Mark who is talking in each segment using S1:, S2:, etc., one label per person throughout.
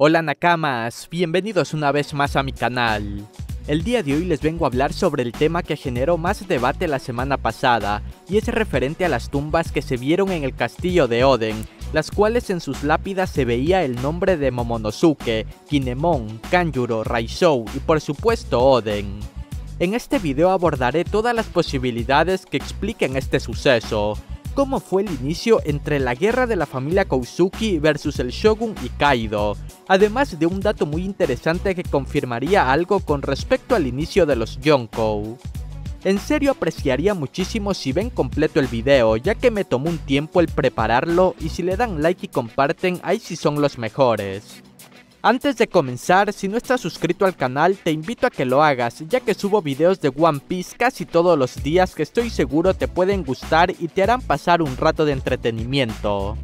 S1: Hola Nakamas, bienvenidos una vez más a mi canal. El día de hoy les vengo a hablar sobre el tema que generó más debate la semana pasada, y es referente a las tumbas que se vieron en el castillo de Oden, las cuales en sus lápidas se veía el nombre de Momonosuke, Kinemon, Kanjuro, Raishou y por supuesto Oden. En este video abordaré todas las posibilidades que expliquen este suceso, cómo fue el inicio entre la guerra de la familia Kousuki versus el Shogun y Kaido, además de un dato muy interesante que confirmaría algo con respecto al inicio de los Yonkou. En serio apreciaría muchísimo si ven completo el video, ya que me tomó un tiempo el prepararlo y si le dan like y comparten, ahí sí son los mejores. Antes de comenzar, si no estás suscrito al canal, te invito a que lo hagas, ya que subo videos de One Piece casi todos los días que estoy seguro te pueden gustar y te harán pasar un rato de entretenimiento.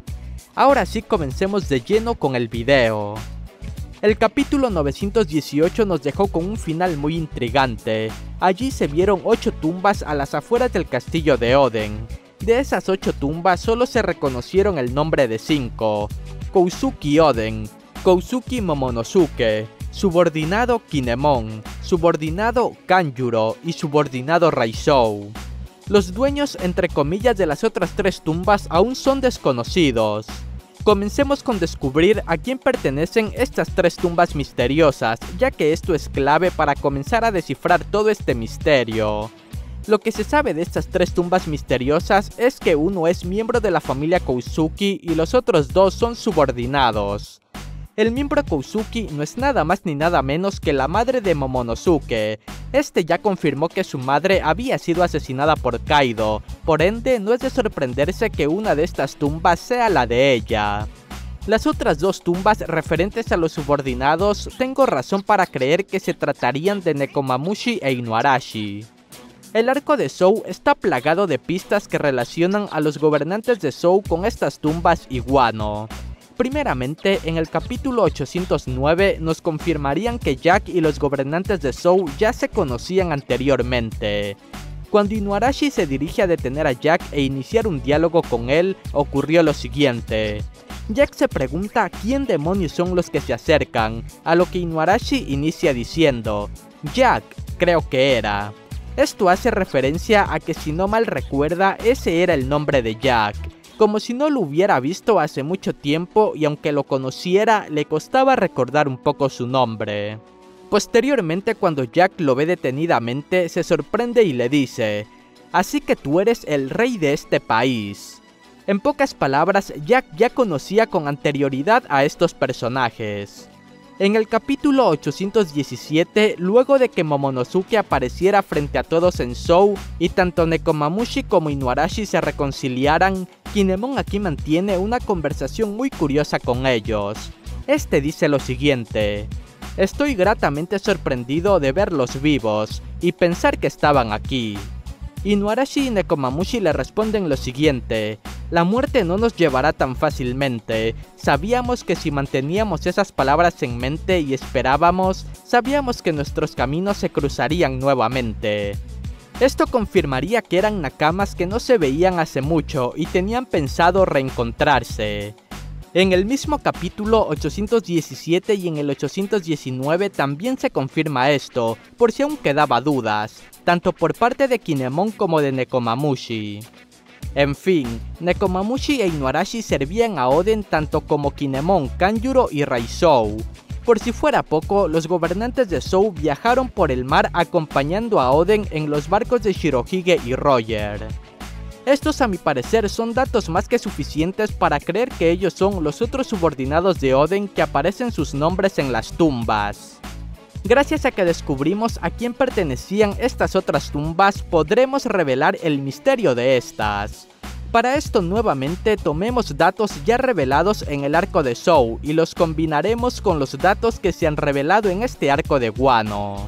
S1: Ahora sí comencemos de lleno con el video. El capítulo 918 nos dejó con un final muy intrigante. Allí se vieron 8 tumbas a las afueras del castillo de Oden. De esas 8 tumbas solo se reconocieron el nombre de 5. Kousuki Oden, Kousuki Momonosuke, subordinado Kinemon, subordinado Kanjuro y subordinado Raishou. Los dueños entre comillas de las otras tres tumbas aún son desconocidos. Comencemos con descubrir a quién pertenecen estas tres tumbas misteriosas, ya que esto es clave para comenzar a descifrar todo este misterio. Lo que se sabe de estas tres tumbas misteriosas es que uno es miembro de la familia Kousuki y los otros dos son subordinados. El miembro Kousuki no es nada más ni nada menos que la madre de Momonosuke. Este ya confirmó que su madre había sido asesinada por Kaido, por ende no es de sorprenderse que una de estas tumbas sea la de ella. Las otras dos tumbas referentes a los subordinados tengo razón para creer que se tratarían de Nekomamushi e Inuarashi. El arco de Zou está plagado de pistas que relacionan a los gobernantes de Zou con estas tumbas y Wano. Primeramente, en el capítulo 809 nos confirmarían que Jack y los gobernantes de Zou ya se conocían anteriormente. Cuando Inuarashi se dirige a detener a Jack e iniciar un diálogo con él, ocurrió lo siguiente. Jack se pregunta quién demonios son los que se acercan, a lo que Inuarashi inicia diciendo, Jack, creo que era. Esto hace referencia a que si no mal recuerda, ese era el nombre de Jack como si no lo hubiera visto hace mucho tiempo y aunque lo conociera, le costaba recordar un poco su nombre. Posteriormente, cuando Jack lo ve detenidamente, se sorprende y le dice, Así que tú eres el rey de este país. En pocas palabras, Jack ya conocía con anterioridad a estos personajes. En el capítulo 817, luego de que Momonosuke apareciera frente a todos en Sou y tanto Nekomamushi como Inuarashi se reconciliaran, Kinemon aquí mantiene una conversación muy curiosa con ellos. Este dice lo siguiente, Estoy gratamente sorprendido de verlos vivos y pensar que estaban aquí. Inuarashi y Nekomamushi le responden lo siguiente, la muerte no nos llevará tan fácilmente, sabíamos que si manteníamos esas palabras en mente y esperábamos, sabíamos que nuestros caminos se cruzarían nuevamente. Esto confirmaría que eran nakamas que no se veían hace mucho y tenían pensado reencontrarse. En el mismo capítulo 817 y en el 819 también se confirma esto, por si aún quedaba dudas, tanto por parte de Kinemon como de Nekomamushi. En fin, Nekomamushi e Inuarashi servían a Oden tanto como Kinemon, Kanjuro y Raishou. Por si fuera poco, los gobernantes de Sou viajaron por el mar acompañando a Oden en los barcos de Shirohige y Roger. Estos a mi parecer son datos más que suficientes para creer que ellos son los otros subordinados de Oden que aparecen sus nombres en las tumbas. Gracias a que descubrimos a quién pertenecían estas otras tumbas, podremos revelar el misterio de estas. Para esto nuevamente tomemos datos ya revelados en el arco de Sou y los combinaremos con los datos que se han revelado en este arco de Guano.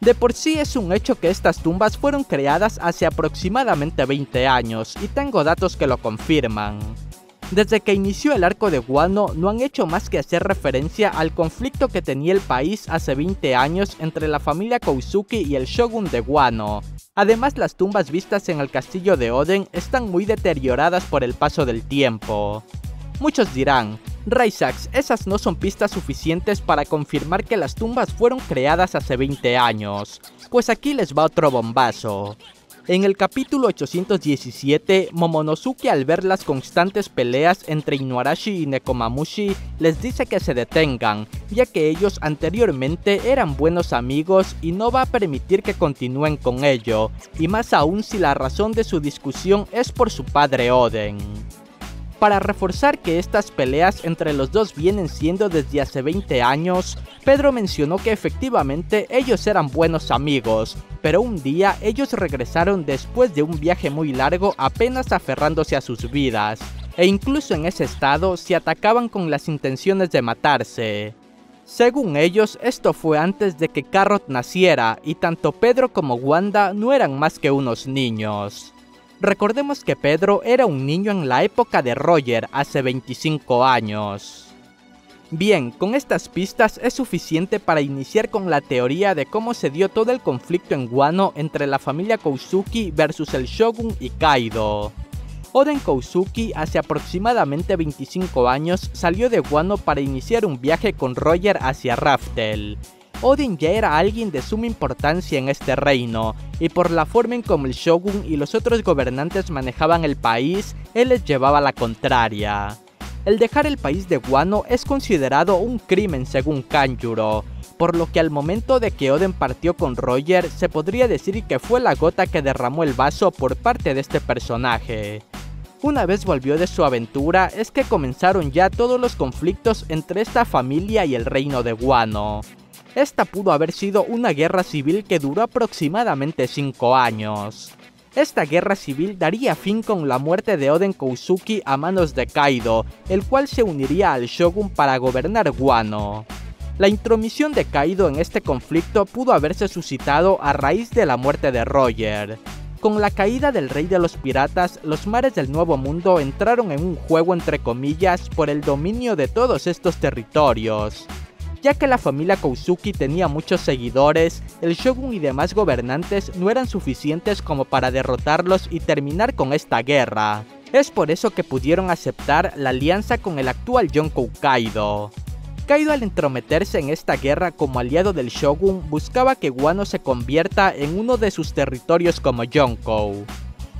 S1: De por sí es un hecho que estas tumbas fueron creadas hace aproximadamente 20 años y tengo datos que lo confirman. Desde que inició el arco de Guano no han hecho más que hacer referencia al conflicto que tenía el país hace 20 años entre la familia Kousuki y el shogun de Guano. Además las tumbas vistas en el castillo de Oden están muy deterioradas por el paso del tiempo. Muchos dirán, Raisax, esas no son pistas suficientes para confirmar que las tumbas fueron creadas hace 20 años, pues aquí les va otro bombazo. En el capítulo 817, Momonosuke al ver las constantes peleas entre Inuarashi y Nekomamushi les dice que se detengan, ya que ellos anteriormente eran buenos amigos y no va a permitir que continúen con ello, y más aún si la razón de su discusión es por su padre Oden. Para reforzar que estas peleas entre los dos vienen siendo desde hace 20 años, Pedro mencionó que efectivamente ellos eran buenos amigos, pero un día ellos regresaron después de un viaje muy largo apenas aferrándose a sus vidas, e incluso en ese estado se atacaban con las intenciones de matarse. Según ellos, esto fue antes de que Carrot naciera y tanto Pedro como Wanda no eran más que unos niños. Recordemos que Pedro era un niño en la época de Roger, hace 25 años. Bien, con estas pistas es suficiente para iniciar con la teoría de cómo se dio todo el conflicto en Guano entre la familia Kousuki versus el Shogun y Kaido. Oden Kousuki hace aproximadamente 25 años salió de Guano para iniciar un viaje con Roger hacia Raftel, Odin ya era alguien de suma importancia en este reino, y por la forma en como el shogun y los otros gobernantes manejaban el país, él les llevaba la contraria. El dejar el país de Guano es considerado un crimen según Kanjuro, por lo que al momento de que Oden partió con Roger, se podría decir que fue la gota que derramó el vaso por parte de este personaje. Una vez volvió de su aventura, es que comenzaron ya todos los conflictos entre esta familia y el reino de Guano. Esta pudo haber sido una guerra civil que duró aproximadamente 5 años. Esta guerra civil daría fin con la muerte de Oden Kousuki a manos de Kaido, el cual se uniría al shogun para gobernar Guano. La intromisión de Kaido en este conflicto pudo haberse suscitado a raíz de la muerte de Roger. Con la caída del rey de los piratas, los mares del Nuevo Mundo entraron en un juego entre comillas por el dominio de todos estos territorios. Ya que la familia Kousuki tenía muchos seguidores, el shogun y demás gobernantes no eran suficientes como para derrotarlos y terminar con esta guerra. Es por eso que pudieron aceptar la alianza con el actual Yonkou Kaido. Kaido al entrometerse en esta guerra como aliado del shogun buscaba que Wano se convierta en uno de sus territorios como Yonkou.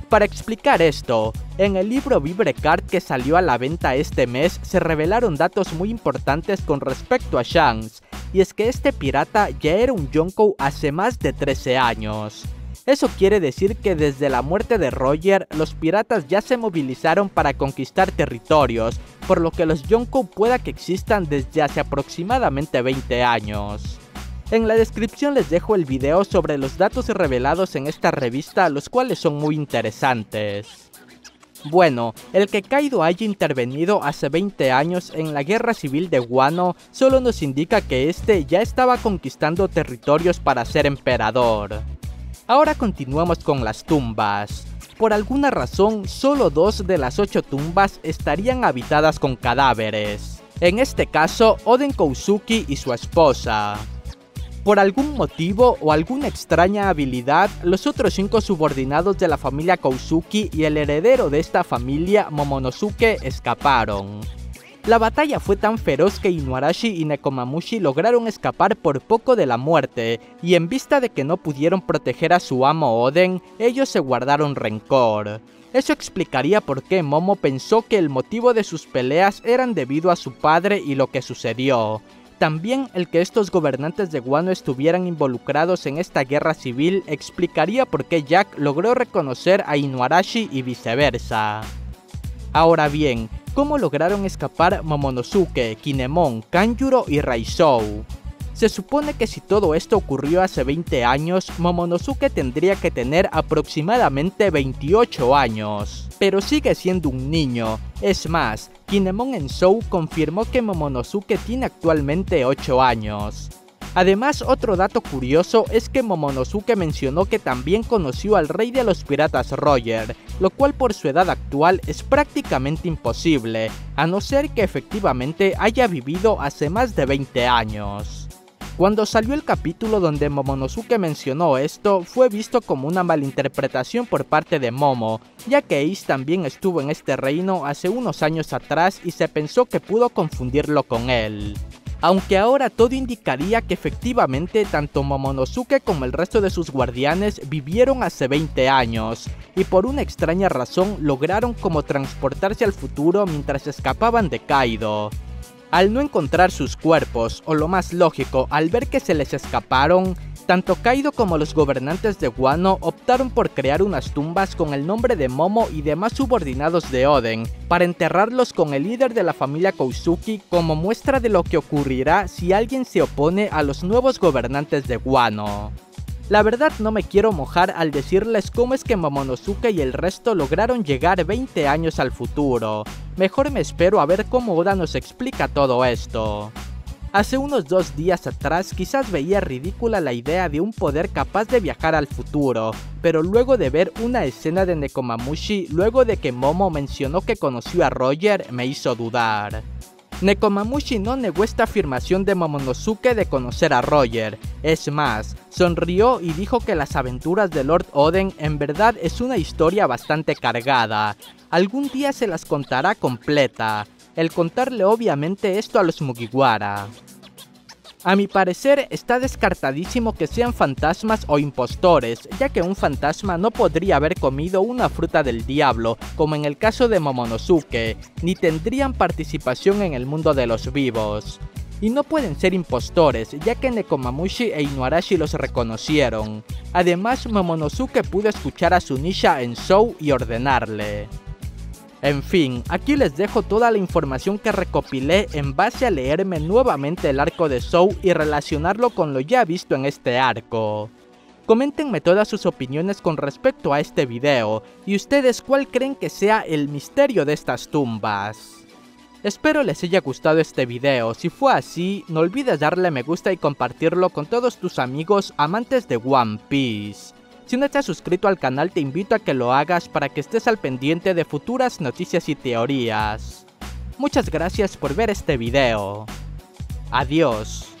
S1: Para explicar esto, en el libro Vibrecard que salió a la venta este mes se revelaron datos muy importantes con respecto a Shanks, y es que este pirata ya era un Yonkou hace más de 13 años. Eso quiere decir que desde la muerte de Roger, los piratas ya se movilizaron para conquistar territorios, por lo que los Yonkou pueda que existan desde hace aproximadamente 20 años. En la descripción les dejo el video sobre los datos revelados en esta revista, los cuales son muy interesantes. Bueno, el que Kaido haya intervenido hace 20 años en la guerra civil de Guano solo nos indica que este ya estaba conquistando territorios para ser emperador. Ahora continuamos con las tumbas. Por alguna razón, solo dos de las ocho tumbas estarían habitadas con cadáveres. En este caso, Oden Kousuki y su esposa. Por algún motivo o alguna extraña habilidad, los otros cinco subordinados de la familia Kousuki y el heredero de esta familia, Momonosuke, escaparon. La batalla fue tan feroz que Inuarashi y Nekomamushi lograron escapar por poco de la muerte, y en vista de que no pudieron proteger a su amo Oden, ellos se guardaron rencor. Eso explicaría por qué Momo pensó que el motivo de sus peleas eran debido a su padre y lo que sucedió. También el que estos gobernantes de Guano estuvieran involucrados en esta guerra civil explicaría por qué Jack logró reconocer a Inuarashi y viceversa. Ahora bien, ¿cómo lograron escapar Momonosuke, Kinemon, Kanjuro y Raizou? Se supone que si todo esto ocurrió hace 20 años, Momonosuke tendría que tener aproximadamente 28 años. Pero sigue siendo un niño. Es más, Kinemon Ensou confirmó que Momonosuke tiene actualmente 8 años. Además, otro dato curioso es que Momonosuke mencionó que también conoció al rey de los piratas Roger, lo cual por su edad actual es prácticamente imposible, a no ser que efectivamente haya vivido hace más de 20 años. Cuando salió el capítulo donde Momonosuke mencionó esto, fue visto como una malinterpretación por parte de Momo, ya que Ace también estuvo en este reino hace unos años atrás y se pensó que pudo confundirlo con él. Aunque ahora todo indicaría que efectivamente tanto Momonosuke como el resto de sus guardianes vivieron hace 20 años, y por una extraña razón lograron como transportarse al futuro mientras escapaban de Kaido. Al no encontrar sus cuerpos, o lo más lógico, al ver que se les escaparon, tanto Kaido como los gobernantes de Wano optaron por crear unas tumbas con el nombre de Momo y demás subordinados de Oden, para enterrarlos con el líder de la familia Kousuki como muestra de lo que ocurrirá si alguien se opone a los nuevos gobernantes de Wano. La verdad no me quiero mojar al decirles cómo es que Momonosuke y el resto lograron llegar 20 años al futuro. Mejor me espero a ver cómo Oda nos explica todo esto. Hace unos dos días atrás quizás veía ridícula la idea de un poder capaz de viajar al futuro, pero luego de ver una escena de Nekomamushi luego de que Momo mencionó que conoció a Roger me hizo dudar. Nekomamushi no negó esta afirmación de Momonosuke de conocer a Roger, es más, sonrió y dijo que las aventuras de Lord Oden en verdad es una historia bastante cargada, algún día se las contará completa, el contarle obviamente esto a los Mugiwara. A mi parecer está descartadísimo que sean fantasmas o impostores, ya que un fantasma no podría haber comido una fruta del diablo, como en el caso de Momonosuke, ni tendrían participación en el mundo de los vivos. Y no pueden ser impostores, ya que Nekomamushi e Inuarashi los reconocieron. Además, Momonosuke pudo escuchar a Sunisha en Show y ordenarle. En fin, aquí les dejo toda la información que recopilé en base a leerme nuevamente el arco de Show y relacionarlo con lo ya visto en este arco. Coméntenme todas sus opiniones con respecto a este video, y ustedes cuál creen que sea el misterio de estas tumbas. Espero les haya gustado este video, si fue así, no olvides darle me gusta y compartirlo con todos tus amigos amantes de One Piece. Si no estás suscrito al canal te invito a que lo hagas para que estés al pendiente de futuras noticias y teorías. Muchas gracias por ver este video. Adiós.